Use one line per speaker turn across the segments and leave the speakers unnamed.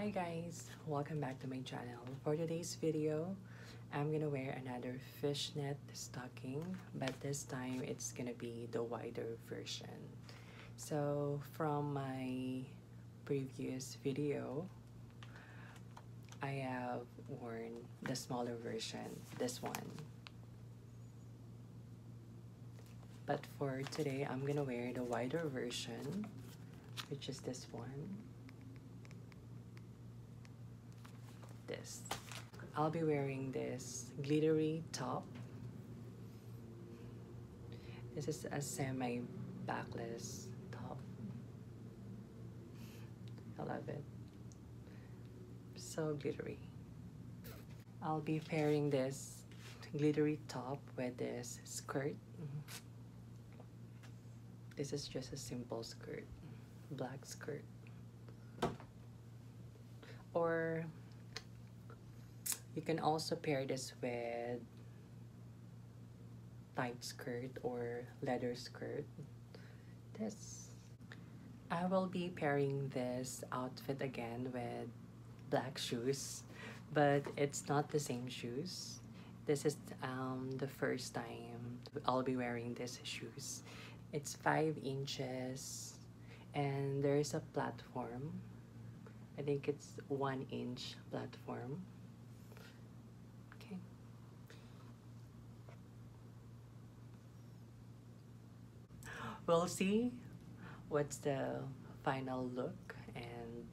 Hi guys, welcome back to my channel. For today's video, I'm gonna wear another fishnet stocking, but this time it's gonna be the wider version. So from my previous video, I have worn the smaller version, this one. But for today, I'm gonna wear the wider version, which is this one. This. I'll be wearing this glittery top. This is a semi backless top. I love it. So glittery. I'll be pairing this glittery top with this skirt. This is just a simple skirt, black skirt. Or you can also pair this with tight skirt or leather skirt. This. I will be pairing this outfit again with black shoes, but it's not the same shoes. This is um, the first time I'll be wearing these shoes. It's 5 inches and there's a platform. I think it's 1 inch platform. We'll see what's the final look and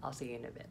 I'll see you in a bit.